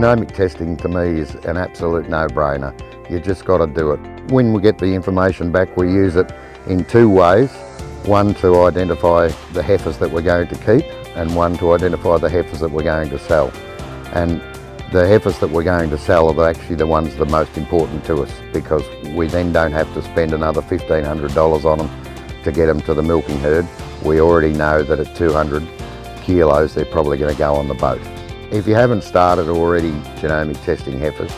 Genomic testing to me is an absolute no-brainer. You just got to do it. When we get the information back, we use it in two ways. One to identify the heifers that we're going to keep and one to identify the heifers that we're going to sell. And the heifers that we're going to sell are actually the ones that are most important to us because we then don't have to spend another $1,500 on them to get them to the milking herd. We already know that at 200 kilos they're probably going to go on the boat. If you haven't started already genomic testing heifers,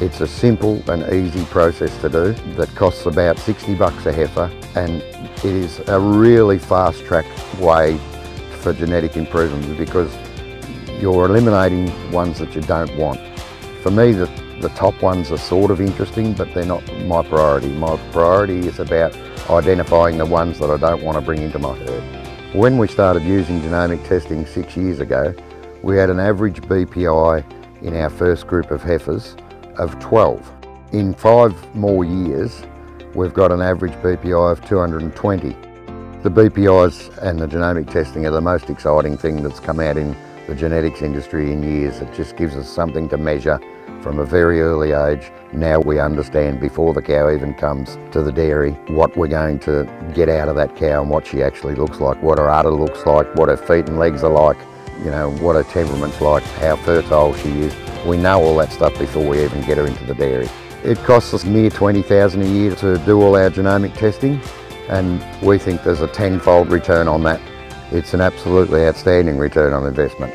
it's a simple and easy process to do that costs about 60 bucks a heifer and it is a really fast track way for genetic improvement because you're eliminating ones that you don't want. For me, the, the top ones are sort of interesting, but they're not my priority. My priority is about identifying the ones that I don't want to bring into my herd. When we started using genomic testing six years ago, we had an average BPI in our first group of heifers of 12. In five more years, we've got an average BPI of 220. The BPIs and the genomic testing are the most exciting thing that's come out in the genetics industry in years. It just gives us something to measure from a very early age. Now we understand before the cow even comes to the dairy what we're going to get out of that cow and what she actually looks like, what her udder looks like, what her feet and legs are like, you know, what her temperament's like, how fertile she is. We know all that stuff before we even get her into the dairy. It costs us near 20,000 a year to do all our genomic testing and we think there's a tenfold return on that. It's an absolutely outstanding return on investment.